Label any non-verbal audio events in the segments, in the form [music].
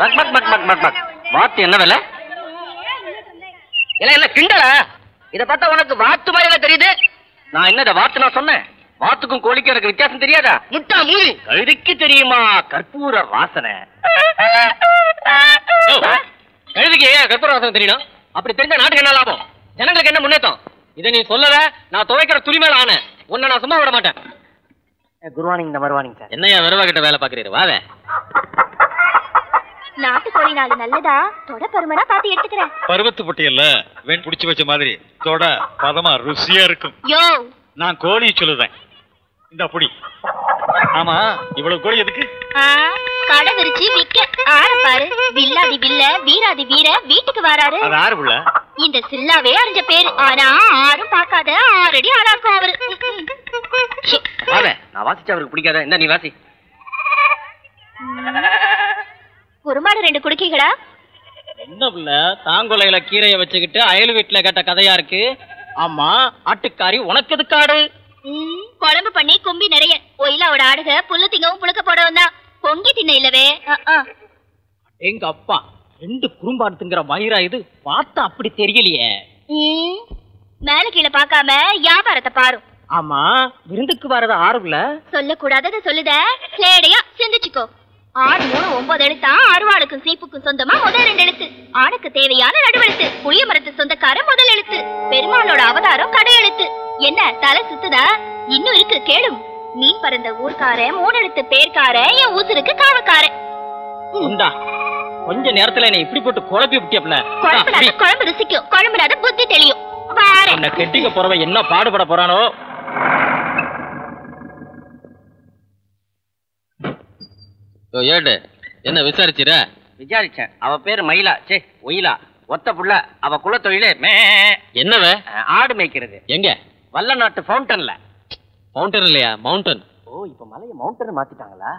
Buck பக் பக் பக் பக் பக். வாத்து என்ன விலை? இல்ல இல்ல கிண்டலா? இத பார்த்தா உனக்கு வாத்து மாதிரி தெரியுது. நான் என்ன இத வாத்து நான் சொன்னேன்? வாத்துக்கும் கோழிக்கும் எனக்கு வித்தியாசம் தெரியாதா? முட்டா மூவி கழுதிக்கு தெரியுமா? கற்பூர வாசனை. கழுதிக்கு ஏன் கற்பூர வாசனை தெரியணும்? அப்படி தெரிஞ்ச நாட்டுக்கு என்ன லாபம்? ஜனங்களுக்கு என்ன முன்னேற்றம்? இதை நீ சொல்லல நான் துவைக்கிற துணி மேல ஆன உன்னை நான் சும்மா விட மாட்டேன். குட் மார்னிங் இந்த மறுவானிங் சார். என்னையா வெறுவா கிட்ட வேலை பாக்குறீரு வாவே. நாட்டுக்கோழி நாலு நல்லதா? தொட பருமனா பார்த்து எடுத்துக்கிறேன். பருவத்து பொட்டியல்ல வெண் புடிச்சு வச்ச மாதிரி தொட பதமா ருசியா இருக்கும். யோ! நான் கோழி சொல்லுறேன். இந்த புடி. ஆமா இவ்வளவு கோழி எதுக்கு? கடை விரிச்சு விக்க. ஆற பாரு. வில்லாதி வில்ல வீராதி வீர வீட்டுக்கு வராரு. அது ஆறு புள்ள? இந்த சில்லாவே அறிஞ்ச பேரு. ஆனா ஆரும் பார்க்காத ஆறடி ஆளாக்கும் அவரு. நான் வாசிச்சா அவருக்கு பிடிக்காத. இந்த நீ வாசி. குருமாடு ரெண்டு குடுக்கீங்களா என்ன புள்ள தாங்குலையில கீரைய வச்சுக்கிட்டு அயல் வீட்டுல கேட்ட கதையா இருக்கு. ஆமா ஆட்டுக்காரி உனக்கு எதுக்காடு ம், குழம்பு பண்ணி கும்பி நிறைய. ஒயிலாவோட ஆடுக புல்லு திங்கவும் புழுக்க போடவும் தான். பொங்கி தின்ன இல்லவே. எங்க அப்பா ரெண்டு குறும்பாடுத்துங்கிற மயிரா இது? பார்த்தா அப்படி தெரியலையே. மேல கீழே பார்க்காம வியாபாரத்தை பாரு. ஆமா விருந்துக்கு வர்றது ஆறுல? சொல்லக்கூடாதத சொல்லுத. லேடையா சிந்திச்சுக்கோ. ஆறு மூணு ஒன்பது எழுத்தா அறுவாளுக்கும் சீப்புக்கும் சொந்தமா முதல் ரெண்டு எழுத்து. ஆணுக்கு தேவையான நடுவெழுத்து புளிய மரத்து சொந்தக்கார முதல் எழுத்து. பெருமாளோட அவதாரம் கடை எழுத்து. என்ன தலை சுத்துதா? இன்னும் இருக்கு கேளும். மீன் பறந்த ஊர்க்காரன் மூணு எழுத்து பேர்க்காரன் என் ஊசருக்கு காவக்காரன். உண்டா கொஞ்ச நேரத்துல என்ன இப்படி போட்டு குழப்பி விட்டியப்ல. குழம்புனாத குழம்பு ருசிக்கும். குழம்புனாத புத்தி தெளியும். கெட்டிக்க போறவன் என்ன பாடுபட போறானோ? ஏடு. என்ன விசாரிச்சிர விசாரிச்சேன். அவ பேரு மயிலா. சே ஒயிலா. ஒத்த புள்ள. அவ குலத்தொழிலே மே. என்னவ? ஆடு மேய்க்கிறது. எங்க? வல்ல நாட்டு ஃபவுண்டன்ல. மவுண்டன் இல்லையா? மவுண்டன் ஓ இப்ப மலையை மவுண்டன் மாத்திட்டாங்களா?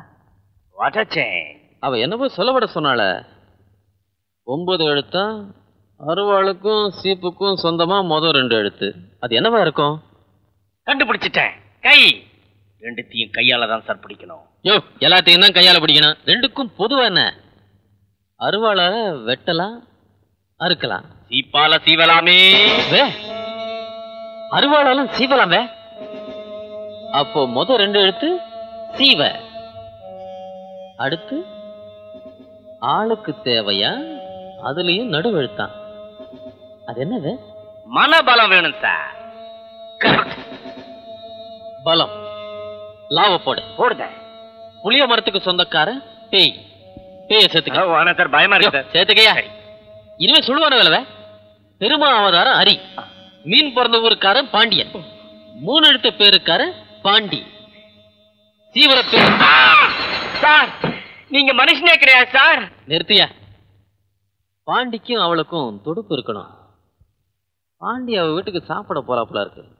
வடச்சே அவ என்னவோ சொல்லப்பட சொன்னால ஒன்பது எழுத்தா அருவாளுக்கும் சீப்புக்கும் சொந்தமா மொதல் ரெண்டு எழுத்து. அது என்னவா இருக்கும்? கண்டுபிடிச்சிட்டேன். கை. ரெண்டுத்தையும் கையால தான் சார் பிடிக்கணும். யோ எல்லாத்தையும் தான் கையால பிடிக்கணும். ரெண்டுக்கும் பொதுவா என்ன? அருவாள வெட்டலாம் அறுக்கலாம். சீப்பால சீவலாமே. அருவாளாலும் சீவலாமே அப்போ மொத ரெண்டு எழுத்து சீவ. அடுத்து ஆளுக்கு தேவையா அதுலயும் நடுவெழுத்தான் அது என்னது மனபலம் வேணும் சார் பலம். லாவ போடு. போடுதேன் புளிய மரத்துக்கு சொந்தக்கார பேய். பேய சேர்த்துக்க. சார் பயமா இருக்கு சார். சேர்த்துக்கையா? இனிமே சொல்லுவான வேலை பெருமா அவதாரம் அரி. மீன் பிறந்த ஊருக்காரன் பாண்டியன். மூணு எழுத்து பேருக்காரன் பாண்டி. பேர் சார் நீங்க மனுஷனே கிடையாது சார்? நிறுத்தியா? பாண்டிக்கும் அவளுக்கும் துடுப்பு இருக்கணும். பாண்டி அவ வீட்டுக்கு சாப்பிட போறாப்புல இருக்கு.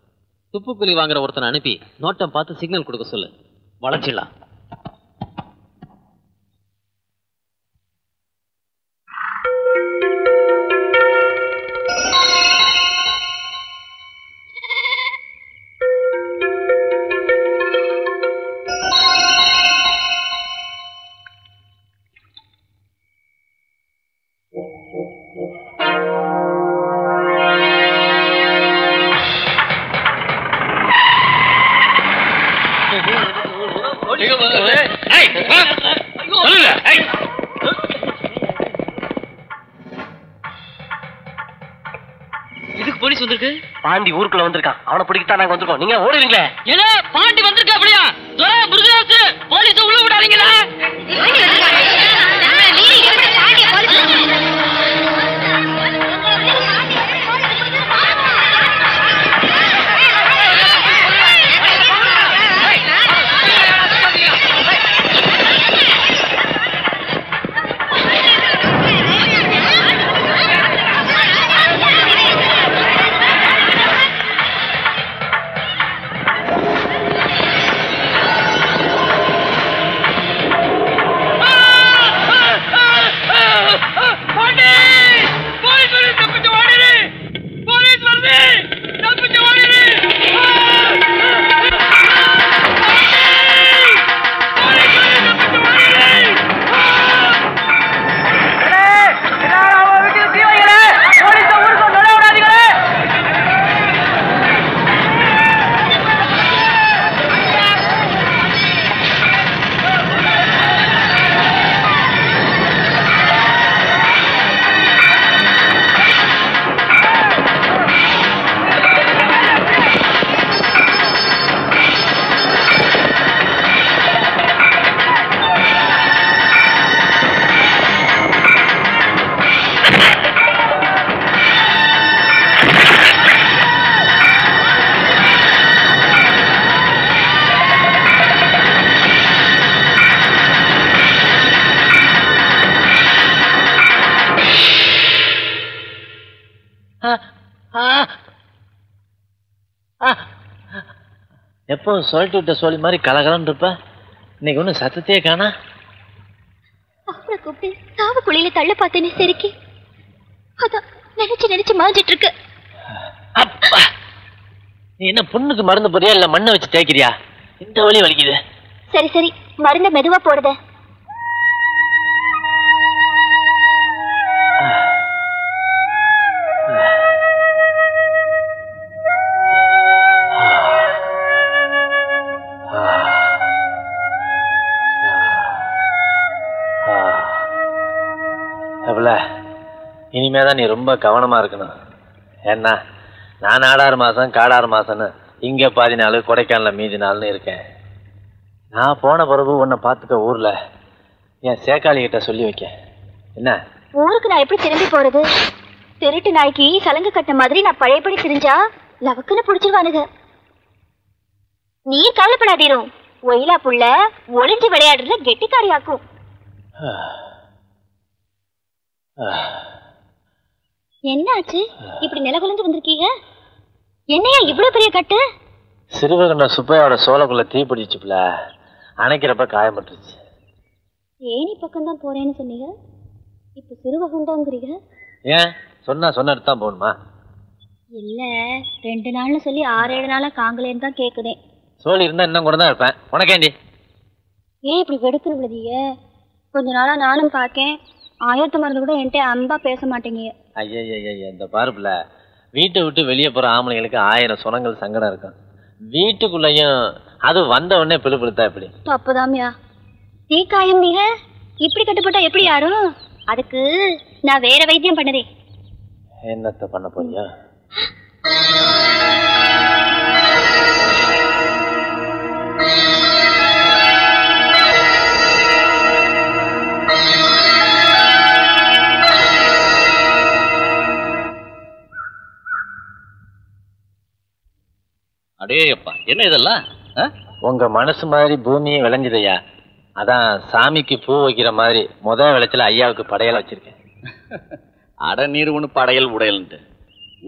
துப்புக்குழி வாங்குற ஒருத்தனை அனுப்பி நோட்டம் பார்த்து சிக்னல் கொடுக்க சொல்லு. வளைச்சிடலாம். போலீஸ் வந்திருக்கு? பாண்டி ஊருக்குள்ள வந்திருக்கான். அவனை பிடிக்கத்தான் நாங்க வந்திருக்கோம். நீங்க ஓடுறீங்களே என்ன? பாண்டி வந்திருக்கா அப்படியா? துரை முருகதாசு போலீஸ் உள்ள விடாதீங்களா. எப்போ சொல்லிட்டு விட்ட சோழி மாதிரி கலகலன்னு இருப்ப இன்னைக்கு ஒன்றும் சத்தத்தையே காணா? அவரை கூப்பிட்டு சாவு குழியில தள்ள பார்த்தேனே சரிக்கு. அதான் நினைச்சு நினைச்சு மாஞ்சிட்டு இருக்கு அப்பா! நீ என்ன புண்ணுக்கு மருந்து போறியா? இல்ல மண்ணை வச்சு தேய்க்கிறியா? இந்த வலி வலிக்குது. சரி சரி. மருந்த மெதுவா போடுத. இனிமே தான் நீ ரொம்ப கவனமா இருக்கணும். ஏன்னா நான் ஆடாறு மாசம் காடாறு மாசம்னு இங்க பாதி நாள் கொடைக்கானல மீதி நாள்னு இருக்கேன். நான் போன பிறகு உன்னை பார்த்துக்க ஊர்ல என் சேக்காளி கிட்ட சொல்லி வைக்க என்ன? ஊருக்கு நான் எப்படி திரும்பி போறது? திருட்டு நாய்க்கு சலங்கு கட்ட மாதிரி நான் பழையபடி திரிஞ்சா லவக்குன்னு புடிச்சிருவானுங்க. நீ கவலைப்படாதீரும். ஒயிலா புள்ள ஒளிஞ்சு விளையாடுறத கெட்டிக்காரியாக்கும். என்ன ஆச்சு இப்படி நிலகுலந்து வந்திருக்கீங்க? என்னையா இவ்வளவு பெரிய கட்டு? சிறுவகண்ட சுப்பையோட சோளக்குள்ள தீ பிடிச்சுப்புல அணைக்கிறப்ப காயப்பட்டுருச்சு ஏனி பக்கம் தான் போறேன்னு சொன்னீங்க. இப்ப சிறுவகுண்டாங்கிறீங்க? ஏன்? சொன்னா சொன்னது தான் போகணுமா இல்ல ரெண்டு நாள்னு சொல்லி ஆறு ஏழு நாளா காங்கலேன்னு தான் கேக்குதேன் சோழி இருந்தா இன்னும் கூட தான் இருப்பேன். உனக்கேண்டி? ஏன் இப்படி விழுதீங்க கொஞ்ச நாளா நானும் பார்க்கேன் ஆயிரத்து மருந்து கூட என்கிட்ட அன்பா பேச மாட்டேங்க ஐயா இந்த பாருப்புல. வீட்டை விட்டு வெளியே போற ஆம்பளைங்களுக்கு ஆயிரம் சுணங்கள் சங்கடம் இருக்கும். வீட்டுக்குள்ளேயும் அது வந்த உடனே பிழுப்பிழுத்தா எப்படி? தப்புதாமியா தீக்காயம் நீங்க இப்படி கட்டுப்பட்டா எப்படி யாரும்? அதுக்கு நான் வேற வைத்தியம் பண்ணதே. என்னத்த பண்ண போறியா? அடே அப்பா என்ன இதெல்லாம்? உங்க மனசு மாதிரி பூமியும் விளைஞ்சதையா அதான் சாமிக்கு பூ வைக்கிற மாதிரி முத விளைச்சல ஐயாவுக்கு படையல வச்சிருக்கேன். [laughs] அட நீர் ஒன்று படையல் உடையல்ன்ட்டு.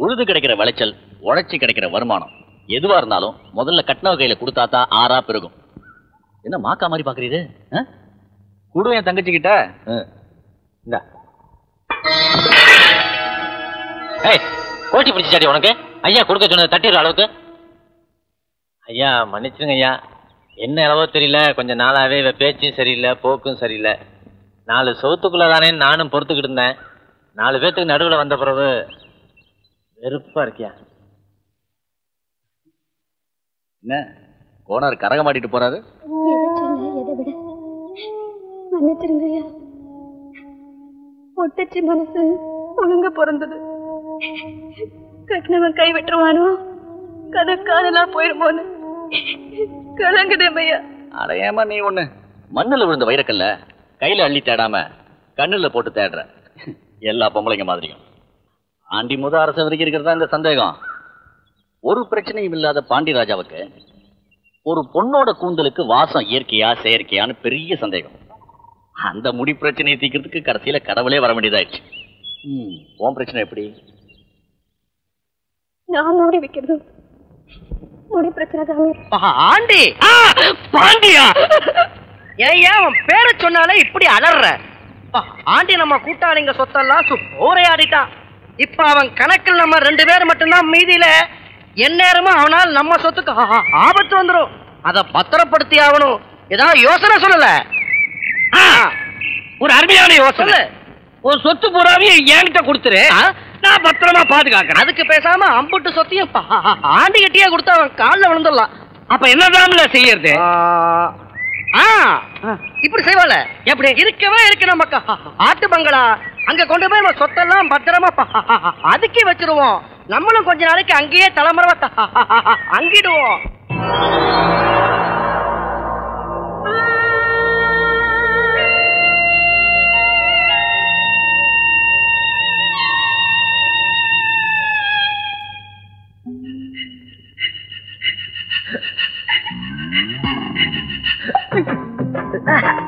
உழுது கிடைக்கிற விளைச்சல் உழைச்சி கிடைக்கிற வருமானம். எதுவா இருந்தாலும் முதல்ல கட்டினவ கையில கொடுத்தா தான் ஆறா பெருகும். என்ன மாக்கா மாதிரி பாக்குறீது குடு என் தங்கச்சி கிட்ட. இந்தா. கோட்டி பிடிச்சாடி உனக்கு? ஐயா கொடுக்க சொன்னது தட்டிடுற அளவுக்கு? ஐயா மன்னிச்சிருங்க ஐயா. என்ன அளவோ தெரியல கொஞ்ச நாளாவே இவ பேச்சும் சரியில்லை போக்கும் சரியில்லை. நாலு சவுத்துக்குள்ள தானே நானும் பொறுத்துக்கிட்டு இருந்தேன். நாலு பேத்துக்கு நடுவில் வந்த பிறகு வெறுப்பா இருக்கியா? என்ன? கோனார் கரக மாட்டிட்டு போறாரு? எதை சொல்ல எதை விட? மன்னிச்சிருங்கய்யா ஒட்டச்சி மனசு ஒழுங்க பிறந்தது. கட்டினவன் கை விட்டுருவானோ? கதை காதலா போயிருமோன்னு. கலங்குதேமையா அட ஏமா நீ ஒண்ணு? மண்ணுல விழுந்த வைரக்கல்ல கையில அள்ளி தேடாம கண்ணுல போட்டு தேடுற. எல்லா பொம்பளைங்க மாதிரியும். ஆண்டி முத அரசு வரைக்கும் இருக்கிறதா இந்த சந்தேகம்? ஒரு பிரச்சனையும் இல்லாத பாண்டி ராஜாவுக்கு ஒரு பொண்ணோட கூந்தலுக்கு வாசம் இயற்கையா செயற்கையான்னு பெரிய சந்தேகம். அந்த முடி பிரச்சனையை தீர்க்கிறதுக்கு கடைசியில கடவுளே வர வேண்டியதாயிடுச்சு. ம், உன் பிரச்சனை எப்படி? நான் மூடி வைக்கிறது. முடி பிரச்சனை தாங்க ஆண்டி. பாண்டியா. ஏய்யா அவன் பேரை சொன்னாலே இப்படி அலற அப்பா, ஆண்டி நம்ம கூட்டாளிங்க சொத்தெல்லாம் சு- சூறையாடிட்டான் இப்ப அவன் கணக்கில் நம்ம ரெண்டு பேர் மட்டும்தான் மீதியில. எந்நேரமும் அவனால் நம்ம சொத்துக்கு ஆபத்து வந்துரும். அத பத்திரப்படுத்தி ஆகணும். ஏதாவது யோசனை சொல்லல? ஒரு அருமையான யோசனை. ஒரு சொத்து பூராவையும் என்கிட்ட கொடுத்துரு. நான் பத்திரமா பாதுகாக்கிறேன். அதுக்கு பேசாம அம்புட்டு சொத்தையும் ஆண்டி கட்டியே கொடுத்து அவன் காலில் விழுந்துடலாம். அப்ப என்னதான்ல செய்யறது? ஆ இப்படி செய்வாள? எப்படி? இருக்கவே இருக்கு நம்ம ஆட்டு பங்களா. அங்க கொண்டு போய் நம்ம சொத்தெல்லாம் பத்திரமா ப- அதுக்கி வச்சிருவோம். நம்மளும் கொஞ்ச நாளைக்கு அங்கேயே தலைமுறை அங்கிடுவோம். Ha [laughs] ha!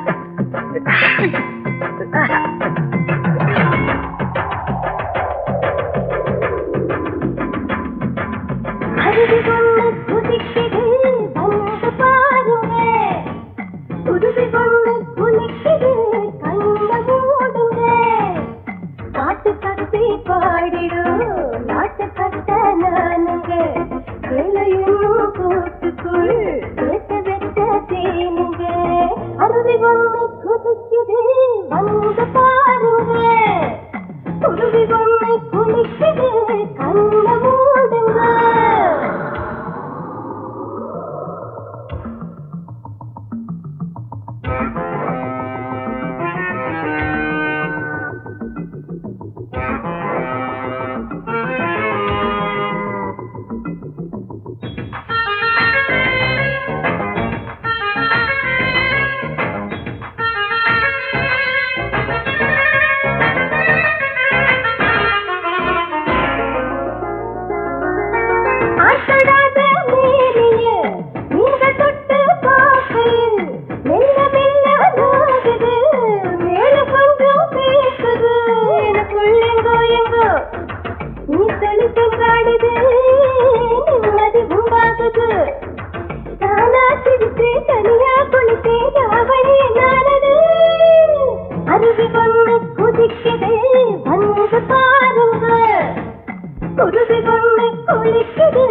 குருவி கொண்டு குளிக்குது.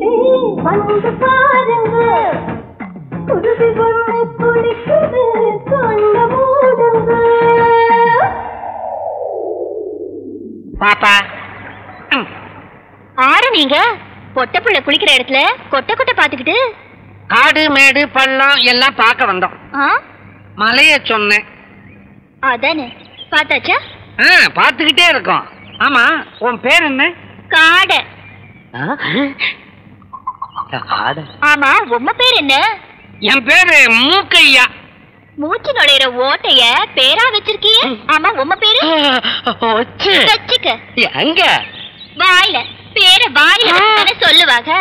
குதிக்குது வந்து பாருங்க. குருவி கொண்டு குளிக்குது கொண்ட மூடுங்க பாப்பா. ஆறு நீங்க? பொட்ட புள்ள குளிக்கிற இடத்துல கொட்டை கொட்டை பாத்துக்கிட்டு காடு மேடு பள்ளம் எல்லாம் பார்க்க வந்தோம். ஆ? மலைய சொன்னேன். அதானே? பார்த்தாச்சா? ஆ பார்த்துக்கிட்டே இருக்கோம். ஆமா உன் பேர் என்ன? காடை. காடு ஆமா உம்ம பேர் என்ன? என் பேரு மூக்கையா. மூச்சு நுழையிற ஓட்டைய பேரா வச்சிருக்கிய? ஆமா உம்ம பேரு? வச்சு வச்சுக்க. எங்க? வாயில பேர வாயில சொல்லுவாங்க.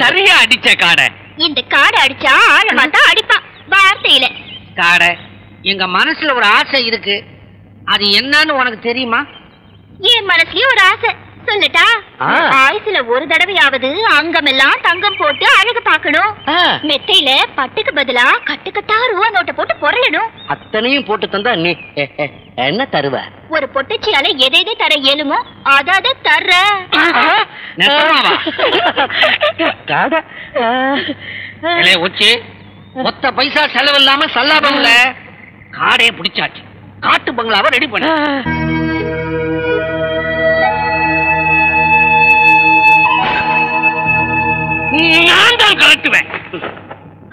சரியா அடிச்ச காடை. இந்த காடை அடிச்சா ஆழமா தான் அடிப்பான் வார்த்தையில. காடை எங்க மனசுல ஒரு ஆசை இருக்கு. அது என்னன்னு உனக்கு தெரியுமா? என் மனசுலயும் ஒரு ஆசை. சொல்லட்டா. ஆயுசுல ஒரு தடவையாவது அங்கமெல்லாம் தங்கம் போட்டு அழகு பார்க்கணும். மெத்தையில பட்டுக்கு பதிலா கட்டு கட்டா ரூபா நோட்டை போட்டு பொருளணும் அத்தனையும் போட்டு தந்தா நீ என்ன தருவ? ஒரு பொட்டச்சியால எதை எதை தர இயலுமோ அதாவது தர்ற. காடை. உச்சி மொத்த பைசா செலவு இல்லாம சல்லாபம்ல காடையை பிடிச்சாச்சு. காட்டு பங்களாவை ரெடி பண்ண. கலட்டுவேன்.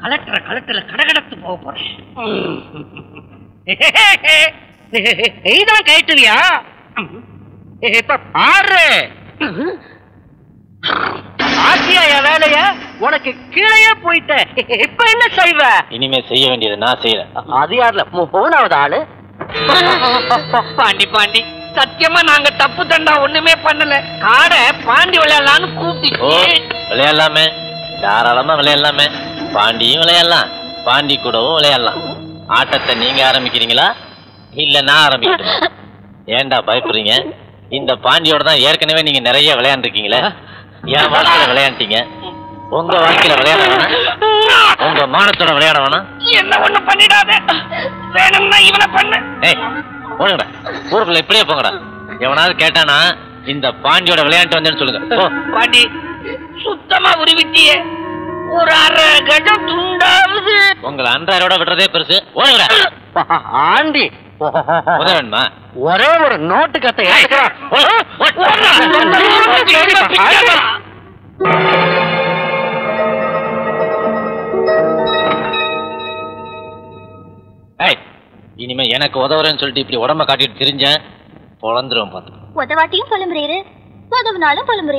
கலட்டுற கலட்டுல கடகடத்து போக போறேன். [laughs] நீதான் கேட்டுவியா இப்ப பாரு. ஆசியா என் வேலைய உனக்கு கீழே போயிட்ட இப்ப என்ன செய்வ? இனிமே செய்ய வேண்டியது நான் செய்யறேன். அது யாருல? மூணாவது ஆளு. பாண்டி பாண்டி சத்தியமா நாங்க தப்பு தண்டா ஒண்ணுமே பண்ணல. காடை பாண்டி விளையாடலான்னு கூப்பிட்டு விளையாடலாமே. தாராளமா விளையாடலாமே. பாண்டியும் விளையாடலாம். பாண்டி கூடவும் விளையாடலாம். ஆட்டத்தை நீங்க ஆரம்பிக்கிறீங்களா? இல்ல நான் ஆரம்பிக்கட்டுமா? ஏன்டா பயப்படுறீங்க? இந்த பாண்டியோட தான் ஏற்கனவே நீங்க நிறைய விளையாண்டுருக்கீங்களே. என் வாழ்க்கையில விளையாண்டீங்க உங்க வாழ்க்கையில விளையாட வேணாம். உங்க மானத்தோட விளையாட வேணாம். என்ன ஒண்ணு பண்ணிடாத. வேணும்னா இவனை பண்ணு. ஏய் போங்கடா ஊருக்குள்ள இப்படியே போங்கடா. எவனாவது கேட்டானா இந்த பாண்டியோட விளையாண்டு வந்தேன்னு சொல்லுங்க. பாண்டி சுத்தமா உருவிட்டியே. ஒரு அரை கஜம் துண்டாவது. உங்களை அன்றாரோட விடுறதே பெருசு. ஆண்டி. ஒரே ஒரு நோட்டு கத்தை இனிமே எனக்கு உதவுறேன்னு சொல்லிட்டு இப்படி உடம்ப காட்டிட்டு திரிஞ்சேன். பொழந்துருவேன் பார்த்து. உதவாட்டியும் புலம்புறீரு. உதவுனாலும் புலம்புறீரு.